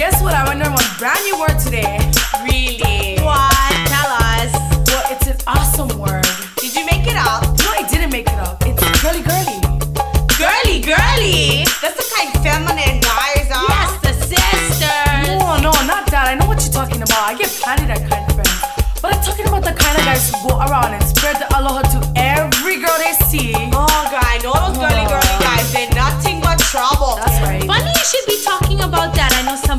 Guess what? I want one brand new word today. Really? What? Tell us. Well, it's an awesome word. Did you make it up? No, I didn't make it up. It's girly girly. Girly girly? That's the kind of feminine guys are. Yes, the sisters. No, no, not that. I know what you're talking about. I get plenty that kind of friends. But I'm talking about the kind of guys who go around and spread the aloha to every girl they see. Oh.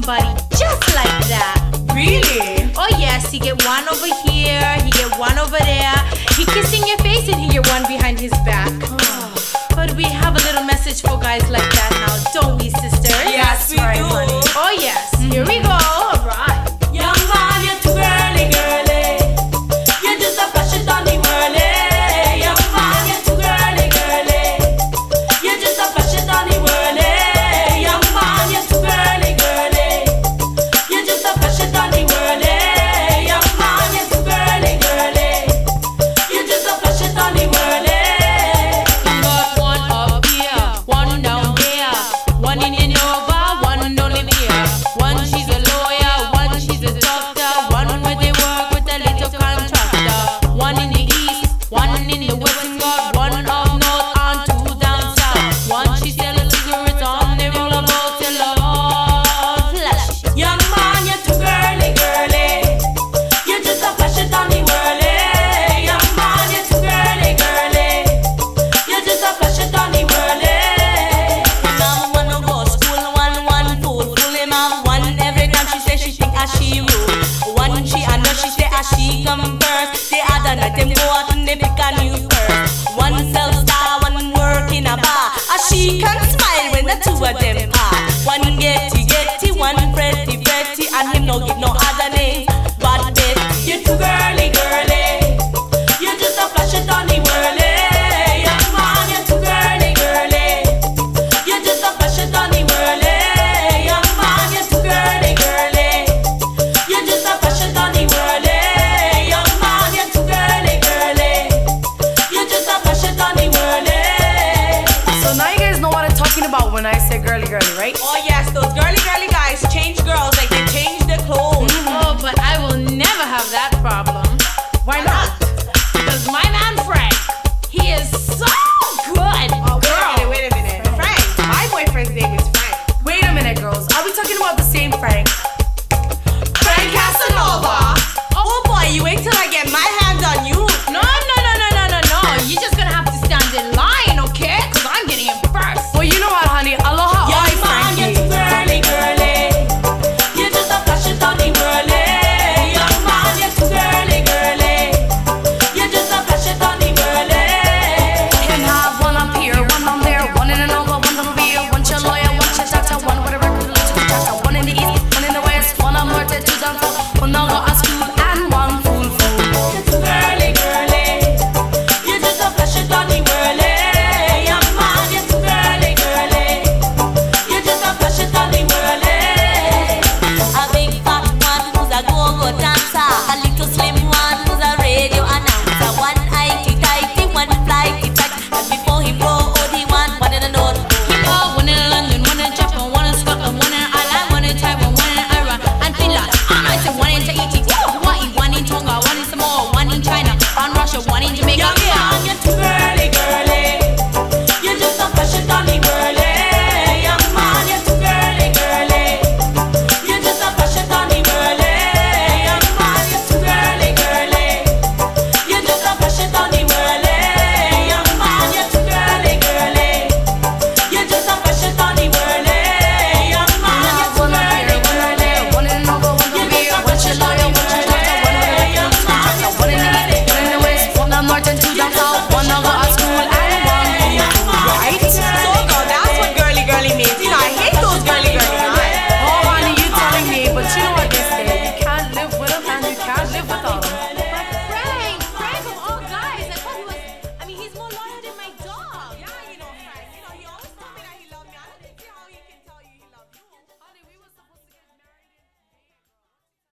somebody just like that. Really? Oh yes, he get one over here, he get one over there. He kissing your face and he get one behind his back. Oh. But we have a little message for guys like that now, don't we, sisters? Yes, we right. do. One in the western guard, one up north, and two down. One she sell a cigarette on the roller boat till flash. Young man, you're too girly, girly. You're just a flash it on. Eh? Young man, you're too girly, girly. You're just a flash it on the whirly. Now one of us, one, one food, pull him out one every time she say she think I she rude. One she I know she say I she come. she can smile when the two of them part. One get when I say girly girly, right? Oh yes, those girly girly guys change girls like they change their clothes. Mm-hmm. Oh, but I will never have that problem. Why not?